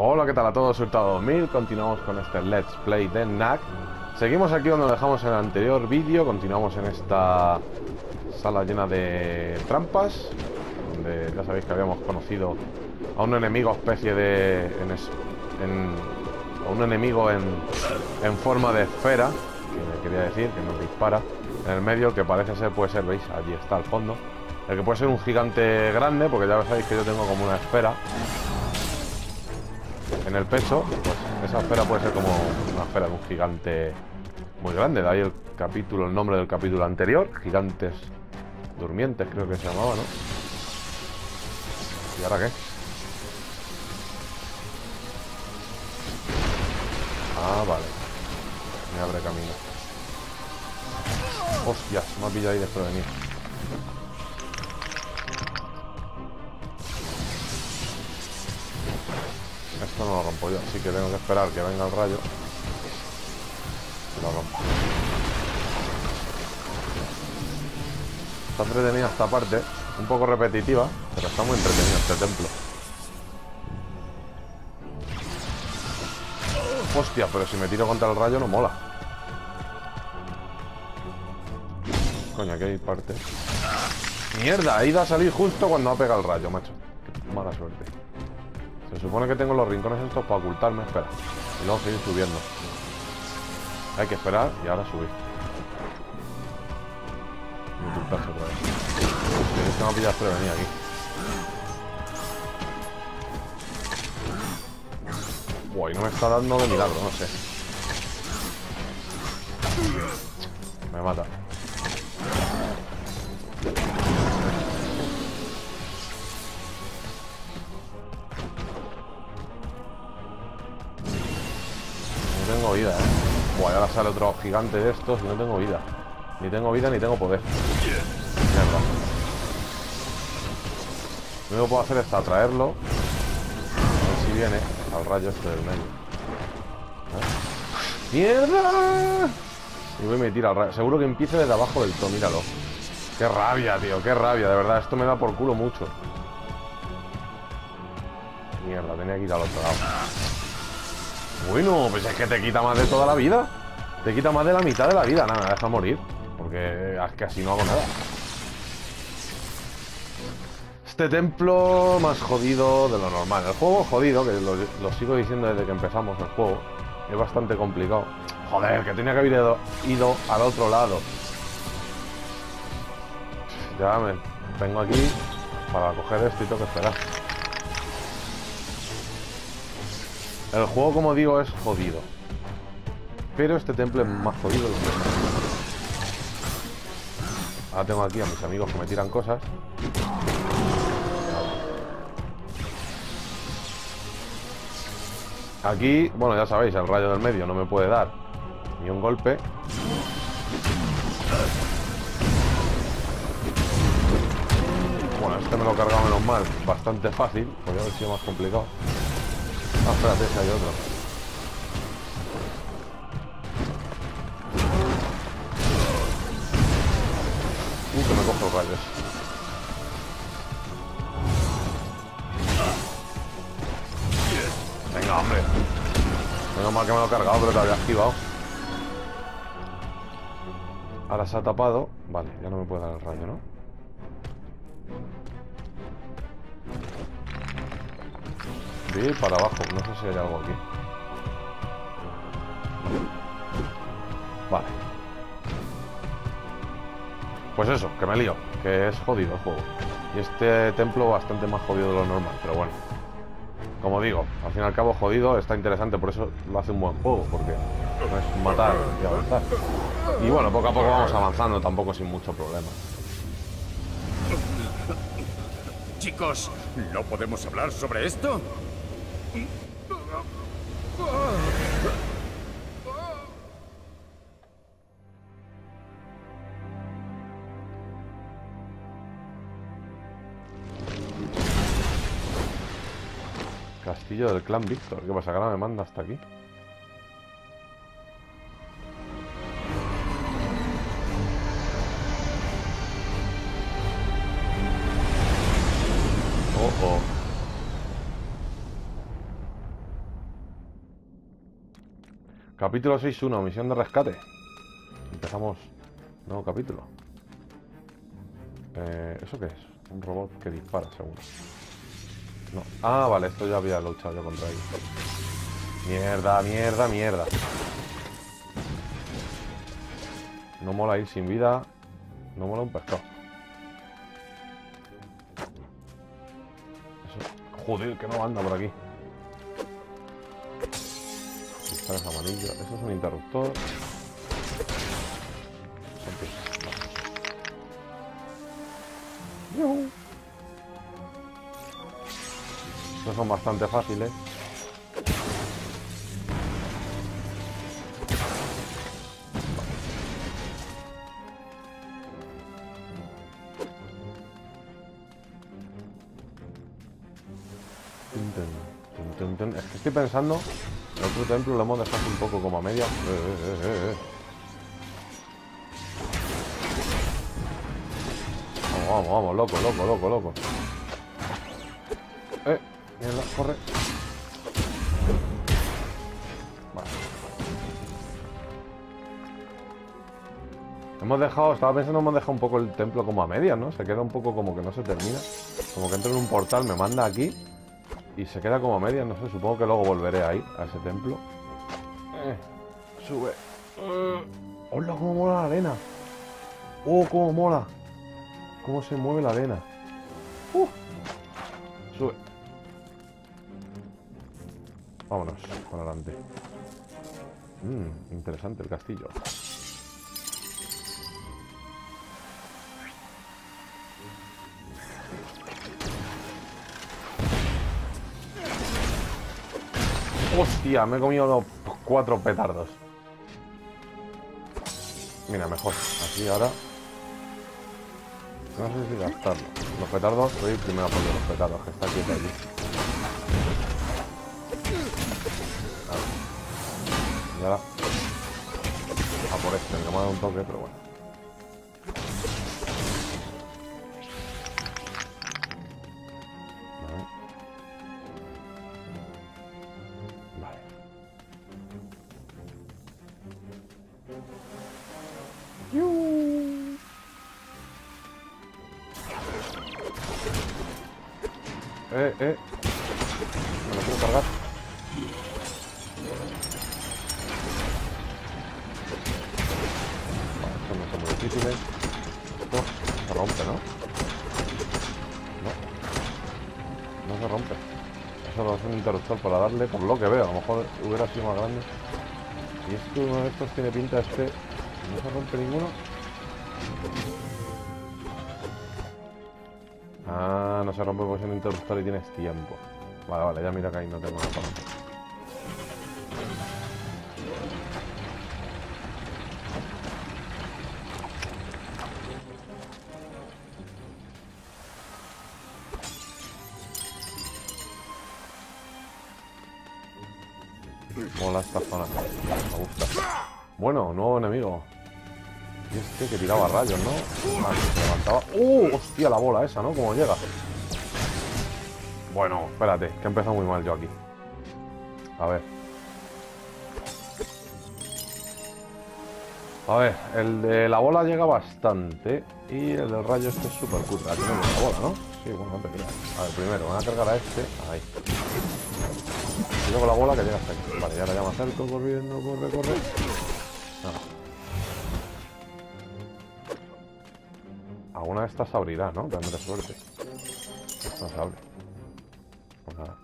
Hola, ¿qué tal a todos? Hurtado 2000, continuamos con este Let's Play de NAC Seguimos aquí donde dejamos el anterior vídeo Continuamos en esta sala llena de trampas Donde ya sabéis que habíamos conocido a un enemigo especie de... En, en, a un enemigo en, en forma de esfera Que quería decir, que nos dispara En el medio, que parece ser, puede ser, veis, allí está al fondo. El que puede ser un gigante grande, porque ya sabéis que yo tengo como una esfera en el pecho, pues esa esfera puede ser como una esfera de un gigante muy grande. De ahí el capítulo, el nombre del capítulo anterior, Gigantes Durmientes, creo que se llamaba, ¿no? ¿Y ahora qué? Ah, vale. Me abre camino. Hostias, me ha pillado ahí desprevenido. Rompo yo, así que tengo que esperar que venga el rayo. Lo. Está entretenida esta parte, un poco repetitiva, pero está muy entretenido este templo. Hostia, pero si me tiro contra el rayo no mola. Coño, aquí hay parte. Mierda, he ido a salir justo cuando ha pegado el rayo, macho. Mala suerte. Se supone que tengo los rincones estos para ocultarme, espera. Y luego seguir subiendo. Hay que esperar y ahora subir. Y ocultarse otra vez. Tienes que me pillar prevenir aquí. Buah, y no me está dando de milagro, no sé. Me mata. Tengo vida, eh. Y ahora sale otro gigante de estos y no tengo vida. Ni tengo vida ni tengo poder. Mierda. Lo único que puedo hacer es atraerlo. A ver si viene al rayo este del medio. ¿Eh? ¡Mierda! Y voy a meter al rayo. Seguro que empiece desde abajo del todo, míralo. Qué rabia, tío, qué rabia, de verdad. Esto me da por culo mucho. Mierda, tenía que ir al otro lado. Bueno, pues es que te quita más de toda la vida. Te quita más de la mitad de la vida. Nada, deja morir. Porque es que así no hago nada. Este templo más jodido de lo normal. El juego jodido, que lo, sigo diciendo desde que empezamos el juego, es bastante complicado. Joder, que tenía que haber ido, ido al otro lado. Ya me vengo aquí para coger esto y tengo que esperar. El juego, como digo, es jodido. Pero este templo es más jodido de Ahora tengo aquí a mis amigos que me tiran cosas. Aquí, bueno, ya sabéis, el rayo del medio no me puede dar ni un golpe. Bueno, este me lo he cargado menos mal, bastante fácil, podría haber sido más complicado. Ah, espérate, si hay otro. Uh, que me cojo rayos. Venga, hombre. Menos mal que me lo he cargado, pero te había activado. Ahora se ha tapado. Vale, ya no me puede dar el rayo, ¿no? Ir para abajo, no sé si hay algo aquí. Vale. Pues eso, que me lío, que es jodido el juego. Y este templo bastante más jodido de lo normal, pero bueno. Como digo, al fin y al cabo jodido está interesante, por eso lo hace un buen juego, porque no es matar y avanzar. Y bueno, poco a poco vamos avanzando, tampoco sin mucho problema. Chicos, ¿no podemos hablar sobre esto? Castillo del clan Víctor. ¿Qué pasa? Que ahora me manda hasta aquí. Capítulo 6.1, misión de rescate. Empezamos. Nuevo capítulo. Eh, ¿Eso qué es? Un robot que dispara, seguro. No. Ah, vale, esto ya había luchado yo contra ellos. Mierda, mierda, mierda. No mola ir sin vida. No mola un pescado. Eso. Joder, que no anda por aquí. Cristales amarillos. Eso es un interruptor. Estos son bastante fáciles. Tun, Es que estoy pensando, el otro templo lo hemos dejado un poco como a media. Eh, eh, eh. Vamos, vamos, vamos, loco, loco, loco, loco. Eh, mierda, corre. Hemos dejado, estaba pensando, hemos dejado un poco el templo como a medias, ¿no? Se queda un poco como que no se termina. Como que entro en un portal, me manda aquí y se queda como a medias, no sé, supongo que luego volveré ahí, a ese templo. Eh, sube. Eh. ¡Hola, cómo mola la arena! ¡Oh, cómo mola! ¿Cómo se mueve la arena? ¡Uh! Sube. Vámonos, para adelante. Mmm, interesante el castillo. Hostia, me he comido los cuatro petardos. Mira, mejor. Así ahora. No sé si gastarlo. Los petardos, voy primero por los petardos, que está quieto allí. Y ahora. A por este, me ha dado un toque, pero bueno. Esto se rompe, ¿no? No. No se rompe. Eso es un interruptor para darle, por lo que veo. A lo mejor hubiera sido más grande. Y esto, uno de estos tiene pinta este. No se rompe ninguno. Ah, no se rompe porque es un interruptor y tienes tiempo. Vale, vale, ya mira que ahí no tengo nada para Mola esta zona. Me gusta. Bueno, nuevo enemigo. Y este que tiraba rayos, ¿no? Ah, se levantaba. ¡Uh! Hostia, la bola esa, ¿no? ¿Cómo llega? Bueno, espérate, que he empezado muy mal yo aquí. A ver. A ver, el de la bola llega bastante. Y el del rayo este es súper cutre. Aquí no la bola, ¿no? Sí, bueno, no te creas. A ver, primero, voy a cargar a este. Ahí. Y luego la bola que llega hasta aquí. Vale, y ahora ya me acerco corriendo, corre, corre. No. Alguna de estas abrirá, ¿no? Tendré suerte. Esta se abre. Pues nada.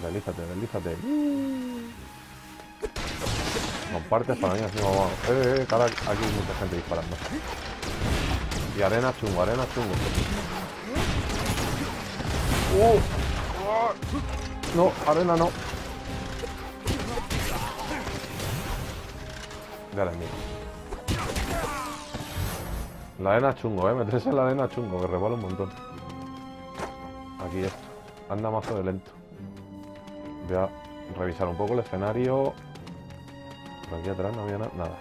Deslízate, deslízate. Compartes para mí así vamos. Eh, eh, cara, aquí hay mucha gente disparando. Y arena chungo, arena chungo. No, arena no. Ya la mía. La arena chungo, eh. Meterse en la arena chungo, que rebala un montón. Aquí esto. Anda mazo de lento. Voy a revisar un poco el escenario. Por aquí atrás no había na- nada.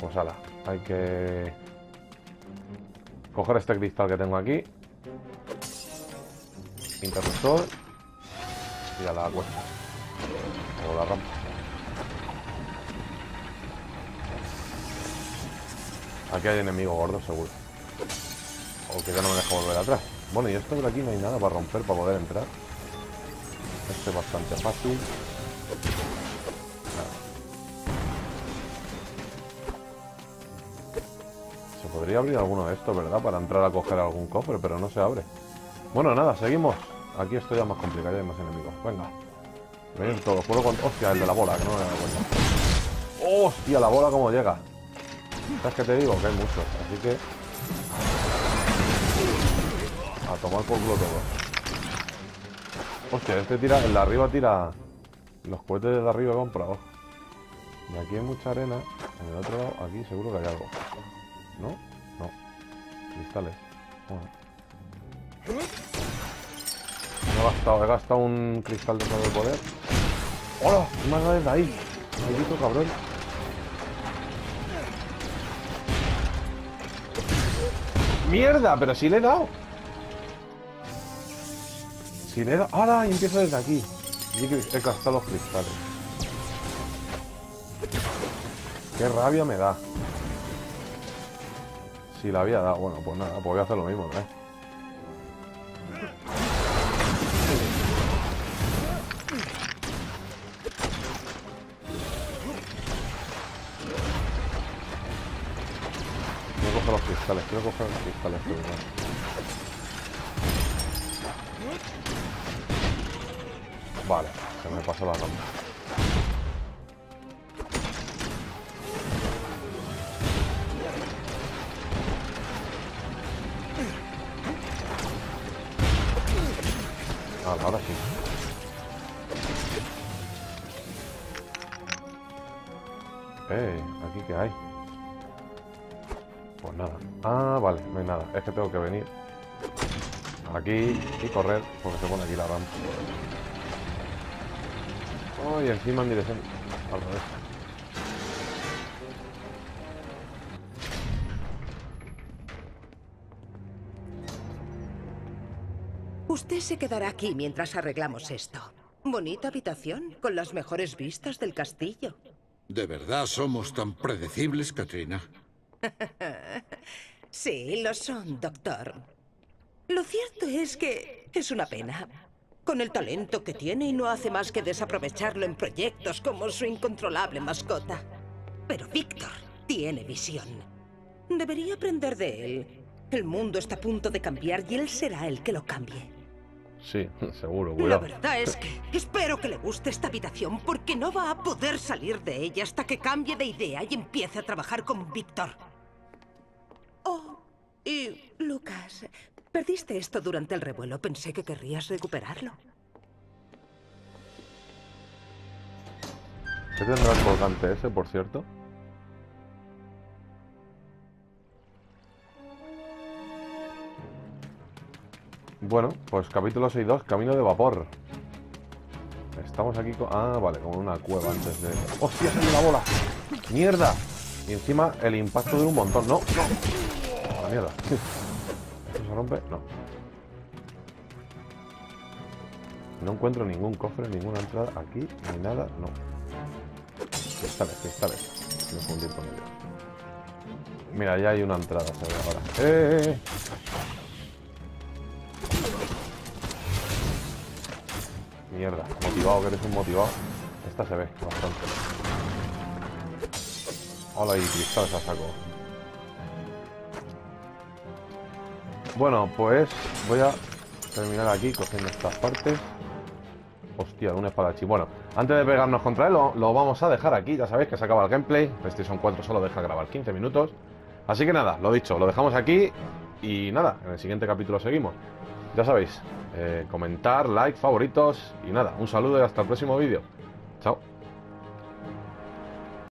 Pues ala, hay que coger este cristal que tengo aquí. Interruptor. ir a la cuesta. O la rampa. Aquí hay enemigos gordos, seguro. O que ya no me deja volver atrás. Bueno, y esto por aquí no hay nada para romper, para poder entrar. Este es bastante fácil. Se podría abrir alguno de estos, ¿verdad? Para entrar a coger algún cofre, pero no se abre. Bueno, nada, seguimos. Aquí esto ya más complicado, ya hay más enemigos. Venga. Venir todos. Puedo con... Hostia, el de la bola, que no me he dado cuenta. Hostia, la bola cómo llega. ¿Sabes qué te digo? Que hay muchos. Así que... A tomar por culo todo. Hostia, este tira... El de arriba tira... Los cohetes de arriba por abajo. Y aquí hay mucha arena. En el otro lado, aquí seguro que hay algo. ¿No? No. Cristales. Bueno. He gastado, he gastado un cristal de todo el poder. ¡Hola! Más desde ahí. Maldito cabrón. ¡Mierda! Pero si le he dado. Si le he dado. ¡Ahora! Y empiezo desde aquí. Y he gastado los cristales. Qué rabia me da. Si la había dado. Bueno, pues nada, pues voy a hacer lo mismo, ¿eh? No. Vale, se me pasó la ronda. Vale, ahora sí. Eh, ¿aquí qué hay? Nada. Ah, vale, no hay nada. Es que tengo que venir aquí y correr porque se pone aquí la rampa. Oh, y encima en dirección al revés. Usted se quedará aquí mientras arreglamos esto. Bonita habitación, con las mejores vistas del castillo. ¿De verdad somos tan predecibles, Katrina? Sí, lo son, doctor. Lo cierto es que es una pena. Con el talento que tiene y no hace más que desaprovecharlo en proyectos como su incontrolable mascota. Pero Víctor tiene visión. Debería aprender de él. El mundo está a punto de cambiar y él será el que lo cambie. Sí, seguro, La cuidado. verdad es que espero que le guste esta habitación porque no va a poder salir de ella hasta que cambie de idea y empiece a trabajar con Víctor. Y Lucas, perdiste esto durante el revuelo. Pensé que querrías recuperarlo. ¿Qué tendrá el colgante ese, por cierto? Bueno, pues capítulo 6.2, camino de vapor. Estamos aquí con... Ah, vale, como en una cueva antes de... ¡Hostia, me la bola! ¡Mierda! Y encima el impacto de un montón. ¡No! ¡No! ¡A la mierda! ¿Esto se rompe? No. No encuentro ningún cofre, ninguna entrada aquí, ni nada, no. Cristales, cristales. Me fundí con ellos. Mira, ya hay una entrada, se ve ahora. ¡Eh, eh, eh! Mierda, motivado, que eres un motivado. Esta se ve bastante. Hola, y cristales a saco. Bueno, pues voy a terminar aquí cogiendo estas partes. Hostia, un espadachín. Bueno, antes de pegarnos contra él, lo, vamos a dejar aquí. Ya sabéis que se acaba el gameplay. PlayStation 4 solo deja grabar 15 minutos. Así que nada, lo dicho, lo dejamos aquí. Y nada, en el siguiente capítulo seguimos. Ya sabéis, eh, comentar, like, favoritos. Y nada, un saludo y hasta el próximo vídeo. Chao.